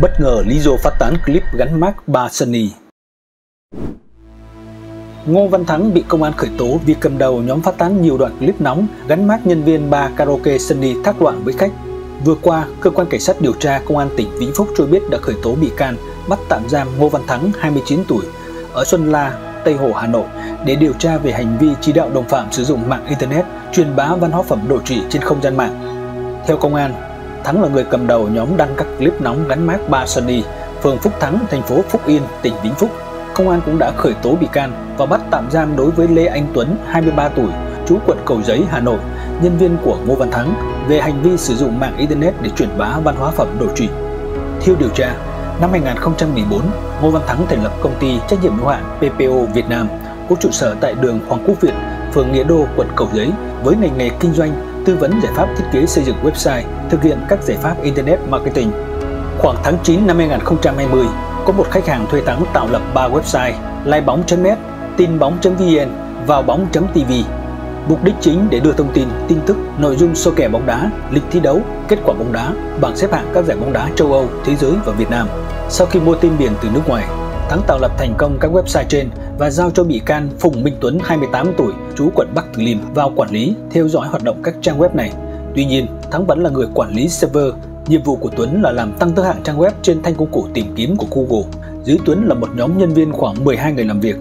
Bất ngờ Lizzo phát tán clip gắn mác bà Sunny. Ngô Văn Thắng bị công an khởi tố vì cầm đầu nhóm phát tán nhiều đoạn clip nóng gắn mác nhân viên bar karaoke Sunny thác loạn với khách. Vừa qua, cơ quan cảnh sát điều tra công an tỉnh Vĩnh Phúc cho biết đã khởi tố bị can, bắt tạm giam Ngô Văn Thắng 29 tuổi ở Xuân La, Tây Hồ, Hà Nội để điều tra về hành vi chỉ đạo đồng phạm sử dụng mạng internet truyền bá văn hóa phẩm đổi trị trên không gian mạng. Theo công an, Thắng là người cầm đầu nhóm đăng các clip nóng gắn mác ba Sunny, phường Phúc Thắng, thành phố Phúc Yên, tỉnh Vĩnh Phúc. Công an cũng đã khởi tố bị can và bắt tạm giam đối với Lê Anh Tuấn, 23 tuổi, trú quận Cầu Giấy, Hà Nội, nhân viên của Ngô Văn Thắng về hành vi sử dụng mạng internet để truyền bá văn hóa phẩm đồ trụy. Theo điều tra, năm 2014, Ngô Văn Thắng thành lập công ty trách nhiệm hữu hạn PPO Việt Nam có trụ sở tại đường Hoàng Quốc Việt, phường Nghĩa Đô, quận Cầu Giấy với ngành nghề kinh doanh tư vấn giải pháp thiết kế xây dựng website, thực hiện các giải pháp Internet Marketing. Khoảng tháng 9 năm 2020, có một khách hàng thuê Thắng tạo lập ba website laibóng.net, tinbóng.vn, vào bóng.tv. Mục đích chính để đưa thông tin, tin tức, nội dung sâu kè bóng đá, lịch thi đấu, kết quả bóng đá, bảng xếp hạng các giải bóng đá châu Âu, thế giới và Việt Nam. Sau khi mua tên miền từ nước ngoài, Thắng tạo lập thành công các website trên và giao cho bị can Phùng Minh Tuấn 28 tuổi, trú quận Bắc Từ Liêm vào quản lý, theo dõi hoạt động các trang web này. Tuy nhiên, Thắng vẫn là người quản lý server. Nhiệm vụ của Tuấn là làm tăng thứ hạng trang web trên thanh công cụ tìm kiếm của Google. Dưới Tuấn là một nhóm nhân viên khoảng 12 người làm việc.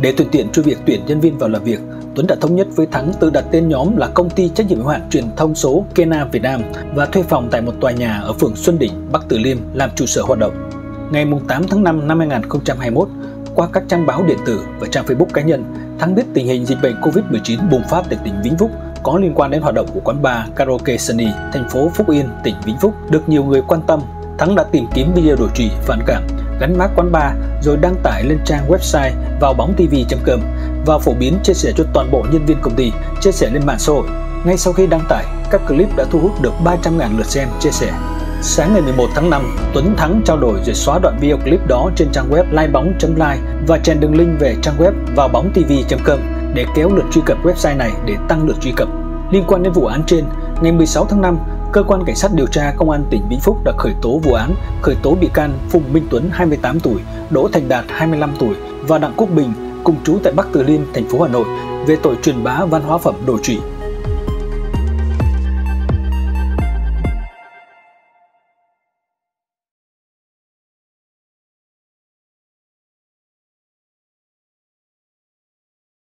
Để thuận tiện cho việc tuyển nhân viên vào làm việc, Tuấn đã thống nhất với Thắng tự đặt tên nhóm là công ty trách nhiệm hữu hạn truyền thông số Kena Việt Nam và thuê phòng tại một tòa nhà ở phường Xuân Đỉnh, Bắc Từ Liêm làm trụ sở hoạt động. Ngày 8 tháng 5 năm 2021, qua các trang báo điện tử và trang Facebook cá nhân, Thắng biết tình hình dịch bệnh COVID-19 bùng phát tại tỉnh Vĩnh Phúc có liên quan đến hoạt động của quán bar Karaoke Sunny, thành phố Phúc Yên, tỉnh Vĩnh Phúc được nhiều người quan tâm. Thắng đã tìm kiếm video đổi trụy phản cảm, gắn mác quán bar rồi đăng tải lên trang website vào bóng tv.com và phổ biến chia sẻ cho toàn bộ nhân viên công ty, chia sẻ lên mạng xã hội. Ngay sau khi đăng tải, các clip đã thu hút được 300.000 lượt xem chia sẻ. Sáng ngày 11 tháng 5, Tuấn Thắng trao đổi rồi xóa đoạn video clip đó trên trang web livebóng.live và chèn đường link về trang web vào bóng tv.com để kéo lượt truy cập website này để tăng lượt truy cập. Liên quan đến vụ án trên, ngày 16 tháng 5, cơ quan cảnh sát điều tra công an tỉnh Vĩnh Phúc đã khởi tố vụ án, khởi tố bị can Phùng Minh Tuấn 28 tuổi, Đỗ Thành Đạt 25 tuổi và Đặng Quốc Bình cùng trú tại Bắc Từ Liêm, thành phố Hà Nội về tội truyền bá văn hóa phẩm đồ trụy